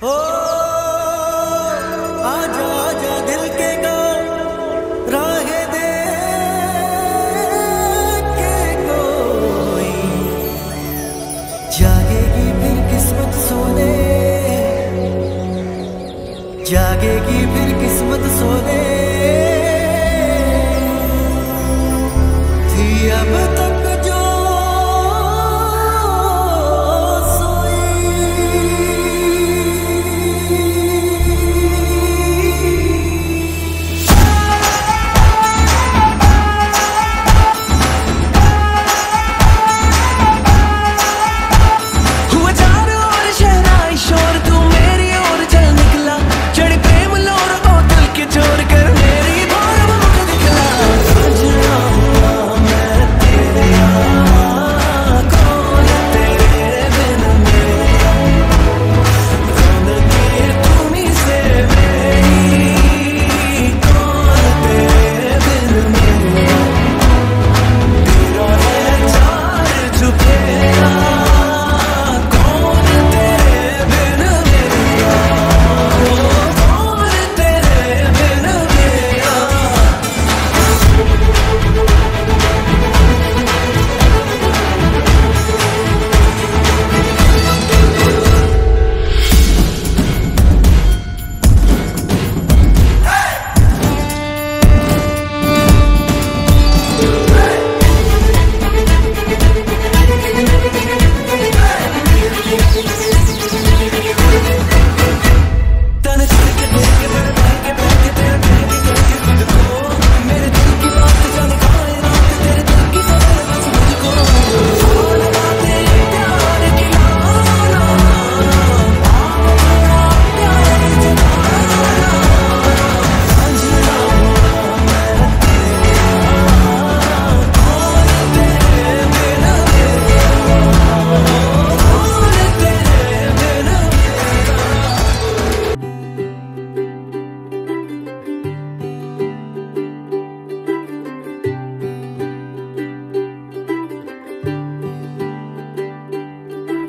ओ आजा आजा दिल के गा राह दे के कोई। जागेगी फिर किस्मत सोने, जागेगी फिर किस्मत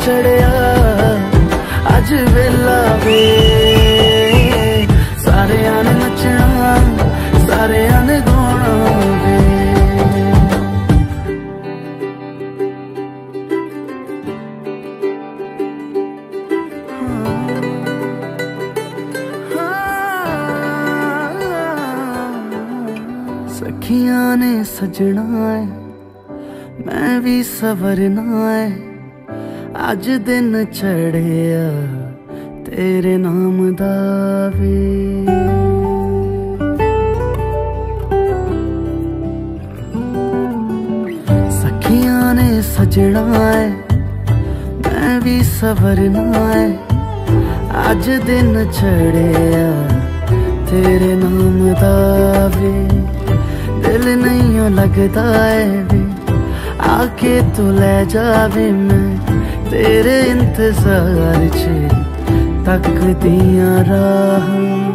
ਚੜਿਆ ਅੱਜ ਵੇਲਾ ਵੇ ਸਾਰਿਆਂ ਨੇ ਨੱਚਣਾ ਸਾਰਿਆਂ ਨੇ ਗਾਉਣਾ ਵੇ ਸਖੀਆਂ ਨੇ ਸਜਣਾ ਹੈ ਮੈਂ ਵੀ ਸਵਰਨਾ ਹੈ ਅੱਜ ਦਿਨ ਚੜਿਆ ਤੇਰੇ ਨਾਮ ਦਾ ਵੇ। ਸਖੀਆਂ ਨੇ ਸਜਣਾ ਹੈ ਮੈਂ ਵੀ ਸਵਰਨਾ ਹੈ ਅੱਜ ਦਿਨ ਚੜਿਆ ਤੇਰੇ ਨਾਮ ਦਾ ਵੇ। ਦਿਲ ਨਹੀਂ ਓ ਲੱਗਦਾ ਏ ਵੇ ਆਕੇ ਤੂੰ ਲੈ ਜਾਵੇ ਮੈਂ। ਤੇਰੇ ਇੰਤਜ਼ਾਰ 'ਚ ਤੱਕਦੀਆਂ ਰਾਹਾਂ।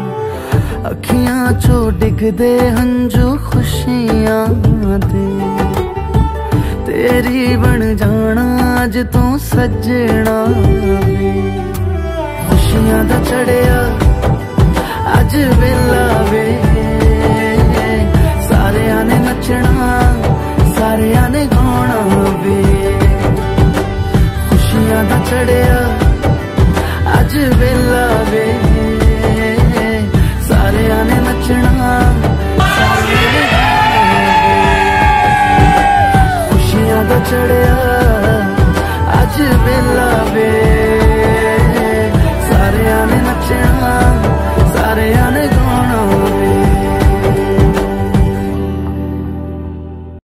ਅੱਖੀਆਂ ਚੋਂ ਡਿੱਗਦੇ ਹੰਝੂ ਖੁਸ਼ੀਆਂ ਦੇ। ਤੇਰੀ ਬਣ ਜਾਣਾ ਅੱਜ ਤੂੰ ਸੱਜਣਾ ਖੁਸ਼ੀਆਂ ਦਾ ਚੜਿਆ ਅੱਜ ਵੇਲਾ